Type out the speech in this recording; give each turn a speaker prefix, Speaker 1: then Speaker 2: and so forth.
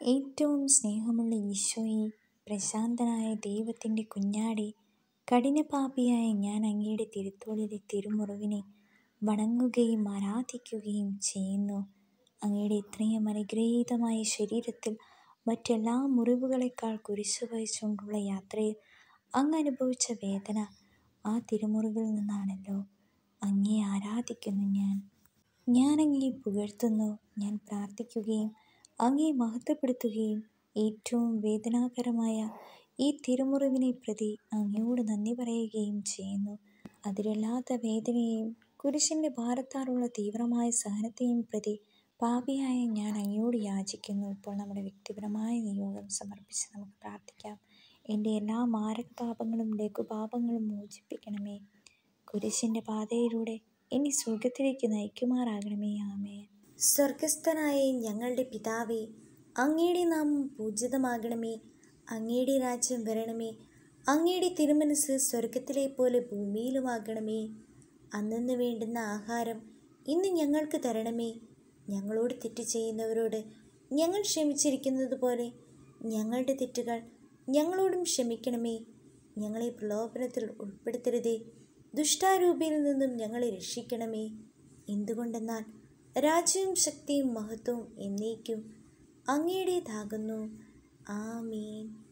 Speaker 1: ഏറ്റവും സ്നേഹമുള്ള ഈശോയെ പ്രശാന്തനായ ദൈവത്തിന്റെ കുഞ്ഞാടെ കഠിനപാപിയായ ഞാൻ അങ്ങയുടെ തിരുത്തോളിലെ തിരുമുറിവിനെ വണങ്ങുകയും ആരാധിക്കുകയും ചെയ്യുന്നു. അങ്ങയുടെ ഇത്രയും അനുഗ്രഹീതമായ ശരീരത്തിൽ മറ്റെല്ലാ മുറിവുകളെക്കാൾ കുരിശു വഹിച്ചുകൊണ്ടുള്ള യാത്രയിൽ അങ്ങ് അനുഭവിച്ച വേദന ആ തിരുമുറിവിൽ നിന്നാണല്ലോ. അങ്ങേ ആരാധിക്കുന്നു ഞാൻ. ഞാൻ പുകഴ്ത്തുന്നു. ഞാൻ പ്രാർത്ഥിക്കുകയും അങ്ങേ മഹത്വപ്പെടുത്തുകയും ഏറ്റവും വേദനാകരമായ ഈ തിരുമുറിവിനെ പ്രതി അങ്ങയോട് നന്ദി പറയുകയും ചെയ്യുന്നു. അതിരല്ലാത്ത വേദനയെയും കുരിശിന്റെ ഭാരത്താലുള്ള തീവ്രമായ സഹനത്തെയും പ്രതി പാപിയായ ഞാൻ അങ്ങയോട് യാചിക്കുന്നു. ഇപ്പോൾ നമ്മുടെ വ്യക്തിപരമായ നിയോഗം സമർപ്പിച്ച് നമുക്ക് പ്രാർത്ഥിക്കാം. എന്റെ എല്ലാ മാരക പാപങ്ങളും ലഘുപാപങ്ങളും മോചിപ്പിക്കണമേ. കുരിശിന്റെ പാതയിലൂടെ എന്നെ സ്വർഗത്തിലേക്ക് നയിക്കുമാറാകണമേ. ആമേ സ്വർഗസ്ഥനായ ഞങ്ങളുടെ പിതാവേ അങ്ങയുടെ നാമം പൂജിതമാകണമേ അങ്ങയുടെ രാജ്യം വരണമേ അങ്ങയുടെ തിരുമനസ് സ്വർഗത്തിലെ പോലെ ഭൂമിയിലുമാകണമേ. അന്നു വേണ്ടുന്ന ആഹാരം ഇന്ന് ഞങ്ങൾക്ക് തരണമേ. ഞങ്ങളോട് തെറ്റ് ചെയ്യുന്നവരോട് ഞങ്ങൾ ക്ഷമിച്ചിരിക്കുന്നത് പോലെ ഞങ്ങളുടെ തെറ്റുകൾ ഞങ്ങളോടും ക്ഷമിക്കണമേ. ഞങ്ങളെ പ്രലോഭനത്തിൽ ഉൾപ്പെടുത്തരുതേ. ദുഷ്ടാരൂപിയിൽ നിന്നും ഞങ്ങളെ രക്ഷിക്കണമേ. എന്തുകൊണ്ടെന്നാൽ രാജ്യവും ശക്തിയും മഹത്വവും എന്നേക്കും അങ്ങയുടേതാകുന്നു ആമീൻ.